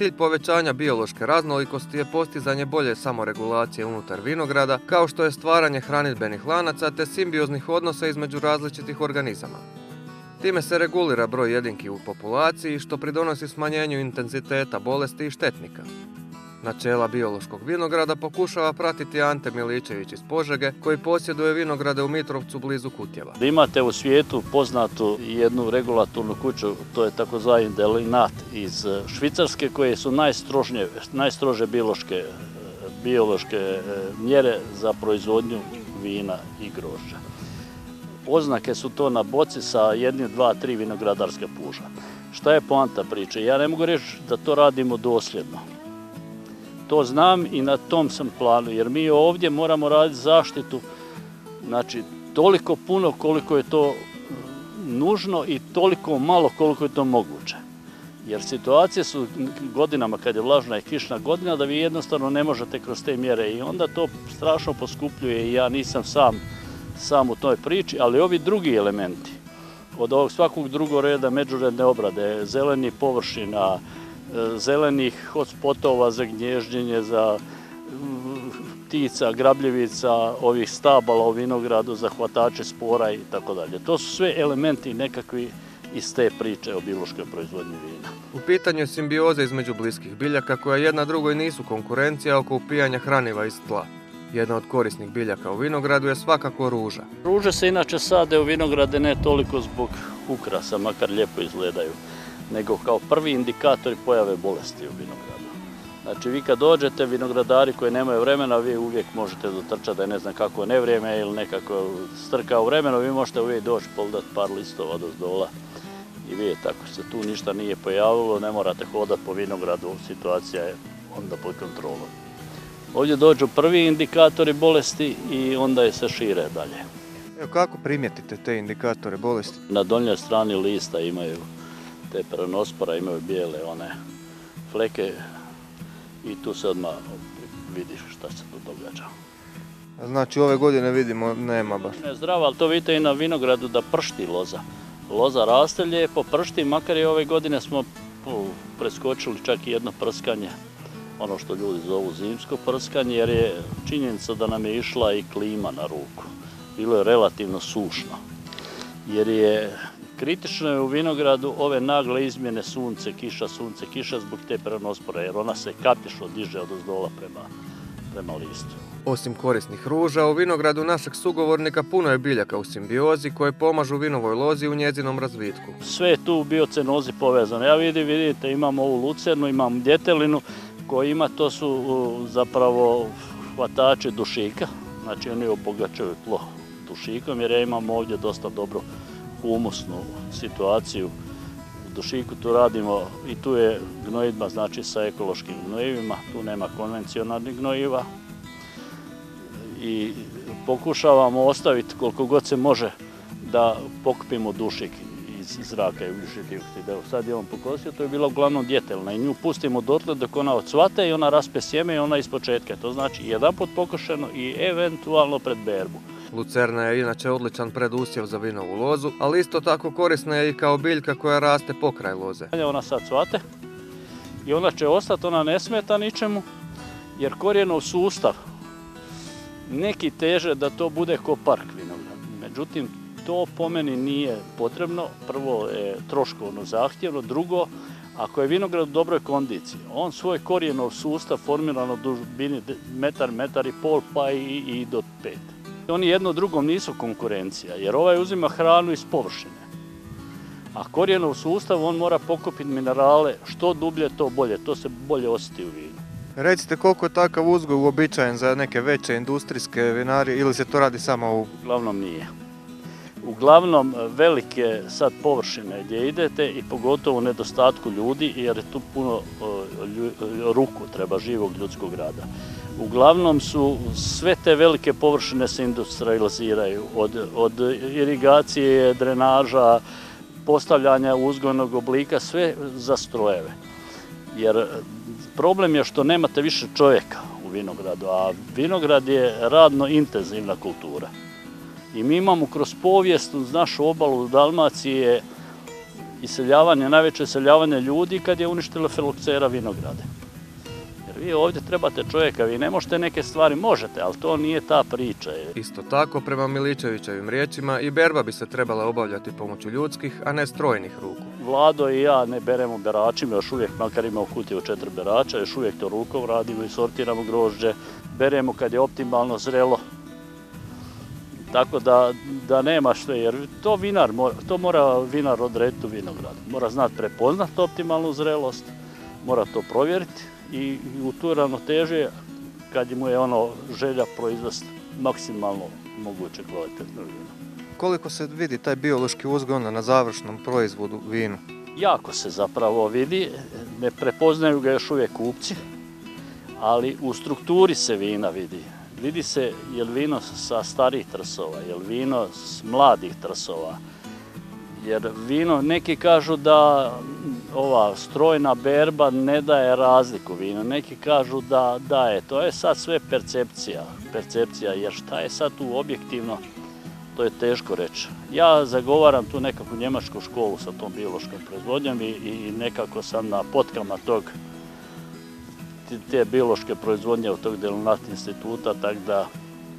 Cilj povećanja biološke raznolikosti je postizanje bolje samoregulacije unutar vinograda, kao što je stvaranje hranidbenih lanaca te simbioznih odnosa između različitih organizama. Time se regulira broj jedinki u populaciji što pridonosi smanjenju intenziteta bolesti i štetnika. Načela biološkog vinograda pokušava pratiti Ante Miličević iz Požege koji posjeduje vinograde u Mitrovcu blizu Kutjeva. Imate u svijetu poznatu jednu regulatornu kuću, to je takozvani Delinat iz Švicarske koje su najstrože biološke, biološke mjere za proizvodnju vina i grožđa. Oznake su to na boci sa jednim, dva, tri vinogradarske puža. Šta je poanta priče? Ja ne mogu reći da to radimo dosljedno to znam i na tom sam planu, jer mi ovdje moramo raditi zaštitu, znači toliko puno koliko je to nužno i toliko malo koliko je to moguće. Jer situacije su godinama kad je vlažna i kišna godina da vi jednostavno ne možete kroz te mjere i onda to strašno poskupljuje i ja nisam sam, sam u toj priči, ali ovi drugi elementi od ovog svakog drugog reda međuredne obrade, zeleni površina, zelenih hotspotova za gnježđenje, za mm, ptica, grabljivica, ovih stabala u vinogradu, za hvatače spora i tako dalje. To su sve elementi nekakvi iz te priče o biološkoj proizvodnji vina. U pitanju je simbioza između bliskih biljaka koja jedna drugoj nisu konkurencija oko upijanja hraniva iz tla. Jedna od korisnih biljaka u vinogradu je svakako ruža. Ruže se inače sade u vinograde ne toliko zbog ukrasa, makar lijepo izgledaju nego kao prvi indikatori pojave bolesti u vinogradu. Znači vi kad dođete, vinogradari koji nemaju vremena, vi uvijek možete dotrčati da je ne znam kako je nevrijeme ili nekako strka u vremenu, vi možete uvijek doći poldat par listova do zdola i vidjeti ako se tu ništa nije pojavilo, ne morate hodati po vinogradu, situacija je onda pod kontrolom. Ovdje dođu prvi indikatori bolesti i onda je se šire dalje. Evo kako primijetite te indikatore bolesti? Na donjoj strani lista imaju te prenospora imaju bijele one fleke i tu se odmah vidiš šta se tu događa. Znači ove godine vidimo nema baš. Ne zdravo, ali to vidite i na vinogradu da pršti loza. Loza raste lijepo, pršti, makar i ove godine smo preskočili čak i jedno prskanje, ono što ljudi zovu zimsko prskanje, jer je činjenica da nam je išla i klima na ruku. Bilo je relativno sušno, jer je Kritično je u vinogradu ove nagle izmjene sunce, kiša, sunce, kiša zbog te prenospore, jer ona se katišno diže od ozdola prema, prema listu. Osim korisnih ruža, u vinogradu našeg sugovornika puno je biljaka u simbiozi koje pomažu vinovoj lozi u njezinom razvitku. Sve je tu u biocenozi povezano. Ja vidim, vidite, imam ovu lucernu, imam djetelinu koji ima, to su zapravo hvatači dušika, znači oni obogačuju tlo dušikom jer ja imam ovdje dosta dobro humusnu situaciju. U dušiku tu radimo i tu je gnojidba znači sa ekološkim gnojivima, tu nema konvencionalnih gnojiva i pokušavamo ostaviti koliko god se može da pokupimo dušik iz zraka i ugljični sad je on pokosio, to je bila uglavnom djetelna i nju pustimo dotle dok ona odsvate i ona raspe sjeme i ona iz početka. To znači jedan pot pokošeno i eventualno pred berbu. Lucerna je inače odličan predusjev za vinovu lozu, ali isto tako korisna je i kao biljka koja raste pokraj loze. Ona sad cvate i ona će ostati, ona ne smeta ničemu, jer korijenov sustav neki teže da to bude ko park vinograd. Međutim, to po meni nije potrebno. Prvo je troškovno zahtjevno, drugo, ako je vinograd u dobroj kondiciji, on svoj korijenov sustav formira na dužbini metar, metar i pol, pa i, i do pet. Oni jedno drugom nisu konkurencija, jer ovaj uzima hranu iz površine. A korijenov sustav, on mora pokupiti minerale, što dublje to bolje, to se bolje osjeti u vinu. Recite koliko je takav uzgoj uobičajen za neke veće industrijske vinarije ili se to radi samo u... Uglavnom nije. Uglavnom velike sad površine gdje idete i pogotovo u nedostatku ljudi jer je tu puno ruku treba živog ljudskog rada. Uglavnom su sve te velike površine se industrializiraju, od, od irigacije, drenaža, postavljanja uzgojnog oblika, sve za strojeve. Jer problem je što nemate više čovjeka u vinogradu, a vinograd je radno intenzivna kultura. I mi imamo kroz povijest uz našu obalu Dalmacije iseljavanje, najveće iseljavanje ljudi kad je uništila filoksera vinograde. Jer vi ovdje trebate čovjeka, vi ne možete neke stvari, možete, ali to nije ta priča. Isto tako, prema Miličevićevim riječima, i berba bi se trebala obavljati pomoću ljudskih, a ne strojnih ruku. Vlado i ja ne beremo beračima, još uvijek makar imamo kutiju od četiri berača, još uvijek to rukom radimo i sortiramo grožđe, beremo kad je optimalno zrelo, tako da, da nema što, jer to vinar, to mora vinar odrediti u vinogradu. Mora znati prepoznati optimalnu zrelost, mora to provjeriti i u tu ravnoteže kad mu je ono želja proizvesti maksimalno moguće kvalitetno vino. Koliko se vidi taj biološki uzgoj na završnom proizvodu vinu? Jako se zapravo vidi, ne prepoznaju ga još uvijek kupci, ali u strukturi se vina vidi. Vidi se je li vino sa starih trsova, je li vino s mladih trsova. Jer vino, neki kažu da ova strojna berba ne daje razliku vinu, neki kažu da daje. To je sad sve percepcija, percepcija jer šta je sad tu objektivno, to je teško reći. Ja zagovaram tu nekakvu njemačku školu sa tom biološkom proizvodnjom i, i nekako sam na potkama tog te biološke proizvodnje od tog Delinat instituta, tako da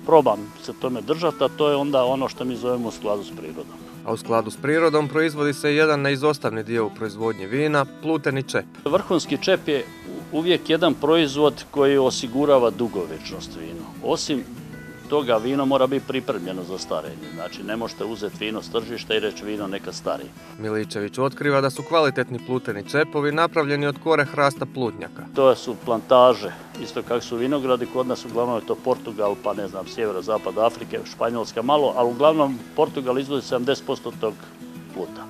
probam se tome držati, a to je onda ono što mi zovemo u skladu s prirodom. A u skladu s prirodom proizvodi se jedan neizostavni dio u proizvodnji vina, pluteni čep. Vrhunski čep je uvijek jedan proizvod koji osigurava dugovečnost vinu. Osim toga vino mora biti pripremljeno za starenje. Znači ne možete uzeti vino s tržišta i reći vino neka stari. Miličević otkriva da su kvalitetni pluteni čepovi napravljeni od kore hrasta plutnjaka. To su plantaže, isto kako su vinogradi, kod nas uglavnom je to Portugal, pa ne znam, sjevero, zapad Afrike, Španjolska malo, ali uglavnom Portugal izvozi 70% tog pluta.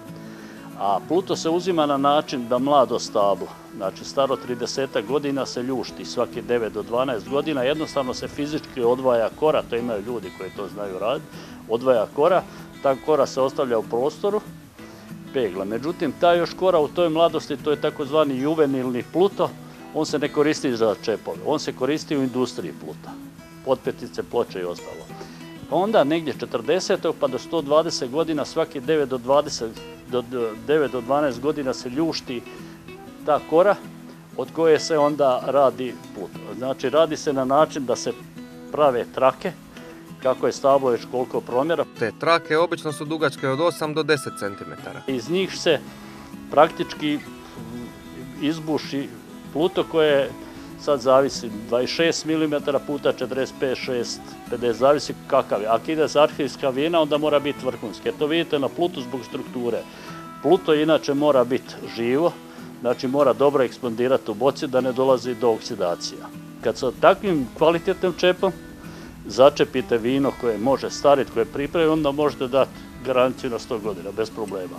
A pluto se uzima na način da mlado stablo, znači staro 30 godina se ljušti svaki 9 do 12 godina, jednostavno se fizički odvaja kora, to imaju ljudi koji to znaju raditi, odvaja kora, ta kora se ostavlja u prostoru, pegla. Međutim, ta još kora u toj mladosti, to je takozvani juvenilni pluto, on se ne koristi za čepove, on se koristi u industriji pluta, potpetice, ploče i ostalo. Onda negdje 40. pa do 120 godina, svaki 9 do 20 do 9 do 12 godina se ljušti ta kora od koje se onda radi put. Znači radi se na način da se prave trake, kako je stablo već koliko promjera. Te trake obično su dugačke od 8 do 10 cm. Iz njih se praktički izbuši pluto koje sad zavisi 26 mm puta 45, 6, 50, zavisi kakav je. Ako ide za arhivska vina, onda mora biti vrhunski. Jer to vidite na plutu zbog strukture. Pluto inače mora biti živo, znači mora dobro ekspandirati u boci da ne dolazi do oksidacija. Kad sa takvim kvalitetnim čepom začepite vino koje može stariti, koje pripravi, onda možete dati garanciju na 100 godina, bez problema.